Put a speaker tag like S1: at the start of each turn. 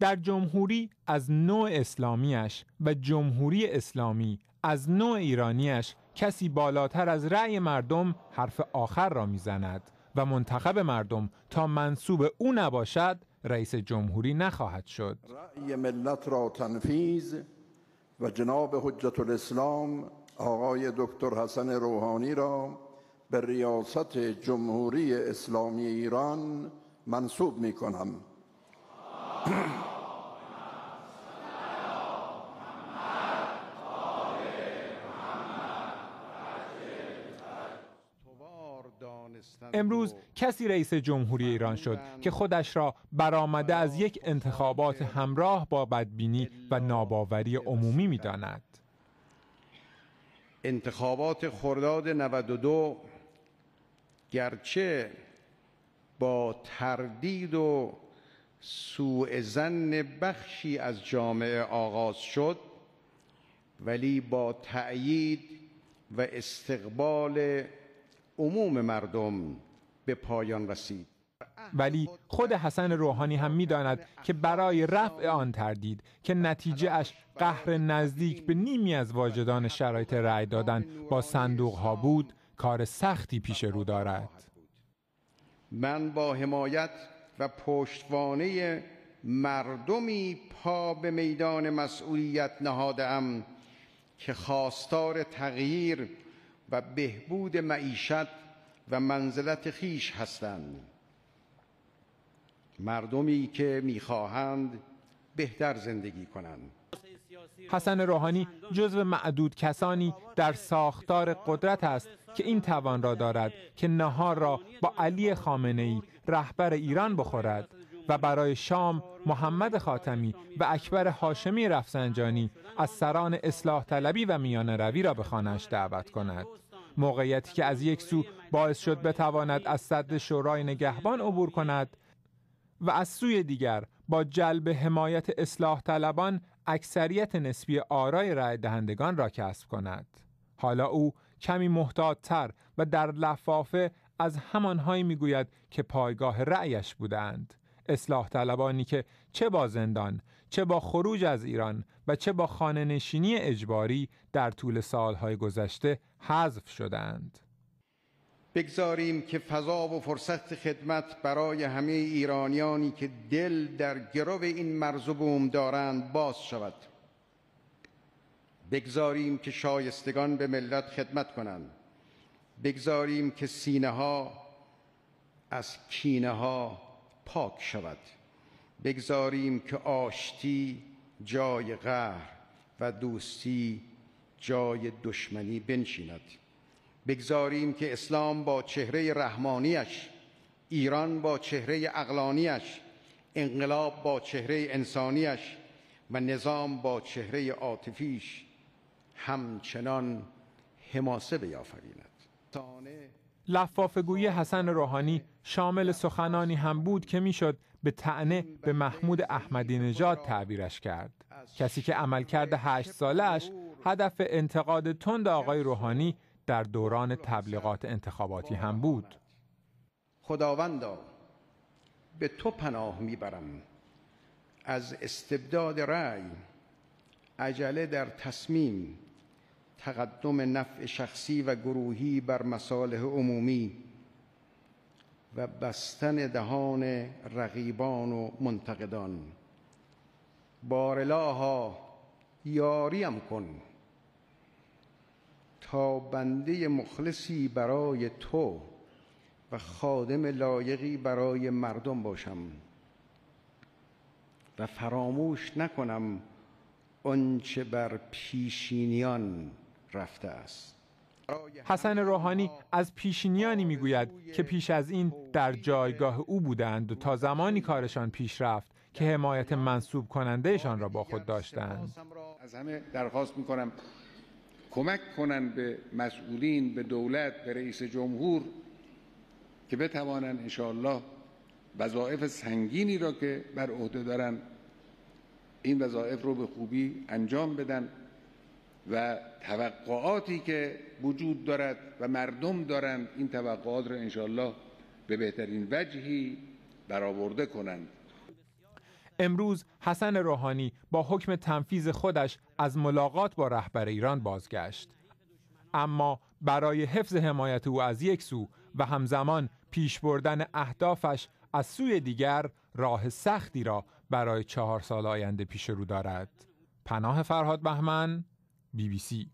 S1: در جمهوری از نوع اسلامیش و جمهوری اسلامی از نوع ایرانیش کسی بالاتر از رأی مردم حرف آخر را می‌زند و منتخب مردم تا منصوب او نباشد رئیس جمهوری نخواهد شد.
S2: رأی ملت را تنفیز و جناب حجت الاسلام آقای دکتر حسن روحانی را به ریاست جمهوری اسلامی ایران منصوب می کنم
S1: امروز کسی رئیس جمهوری ایران شد که خودش را برآمده از یک انتخابات همراه با بدبینی و ناباوری عمومی می‌داند.
S3: انتخابات خرداد 92 گرچه با تردید و سوء زن بخشی از جامعه آغاز شد ولی با تأیید و استقبال عموم مردم به پایان رسید.
S1: ولی خود حسن روحانی هم می‌داند که برای رفع آن تردید که نتیجه اش قهر نزدیک به نیمی از واجدان شرایط رأی دادن با صندوق ها بود کار سختی پیش رو دارد.
S3: من با حمایت و پشتوانه مردمی پا به میدان مسئولیت نهادم که خواستار تغییر و بهبود معیشت و منزلت خیش هستند. مردمی که می‌خواهند بهتر زندگی کنند.
S1: حسن روحانی جزو معدود کسانی در ساختار قدرت است که این توان را دارد که نهار را با علی خامنه ای رهبر ایران بخورد. و برای شام محمد خاتمی و اکبر هاشمی رفسنجانی از سران اصلاح طلبی و میان روی را به خانهش دعوت کند. موقعیتی که از یک سو باعث شد بتواند از صد شورای نگهبان عبور کند و از سوی دیگر با جلب حمایت اصلاح طلبان اکثریت نسبی آرای رای دهندگان را کسب کند. حالا او کمی محتاطتر و در لفافه از همانهایی می‌گوید که پایگاه رأیش بودند. اصلاح طلبانی که چه با زندان چه با خروج از ایران و چه با خانه نشینی اجباری در طول سالهای گذشته حذف شدند.
S3: بگذاریم که فضا و فرصت خدمت برای همه ایرانیانی که دل در گرو این مرز و بوم دارند باز شود. بگذاریم که شایستگان به ملت خدمت کنند. بگذاریم که سینه ها از کینه ها پاک شود. بگذاریم که آشتی جای قهر و دوستی جای دشمنی بنشیند. بگذاریم که اسلام با چهره رحمانیش ایران با چهره اقلانیش انقلاب با چهره انسانیش و نظام با چهره عاطفیش همچنان حماسه بیافریند
S1: لفافگویی حسن روحانی شامل سخنانی هم بود که می‌شد به تعنه به محمود احمدی نژاد تعبیرش کرد. کسی که عملکرد هشت سالش هدف انتقاد تند آقای روحانی در دوران تبلیغات انتخاباتی هم بود.
S3: خداوندا به تو پناه می‌برم. از استبداد رأی عجله در تصمیم تقدم نفع شخصی و گروهی بر مصالح عمومی و بستن دهان رقیبان و منتقدان. بارلاها یاریم کن. تا بنده مخلصی برای تو و خادم لایقی برای مردم باشم. و فراموش نکنم آنچه بر پیشینیان رفته است.
S1: حسن روحانی از پیشینیانی می‌گوید که پیش از این در جایگاه او بودند و تا زمانی کارشان پیش رفت که حمایت منصوب کنندهشان را با خود داشتند.
S4: از همه درخواست می‌کنم کمک کنند به مسئولین به دولت به رئیس جمهور که بتوانند انشاءالله وظایف سنگینی را که بر عهده دارن این وظایف رو به خوبی انجام بدن. و توقعاتی که وجود دارد و مردم دارند این توقعات را انشاءالله به بهترین وجهی برآورده کنند.
S1: امروز حسن روحانی با حکم تنفیز خودش از ملاقات با رهبر ایران بازگشت. اما برای حفظ حمایت او از یک سو و همزمان پیش بردن اهدافش از سوی دیگر راه سختی را برای چهار سال آینده پیش رو دارد. پناه فرهاد بهمن BBC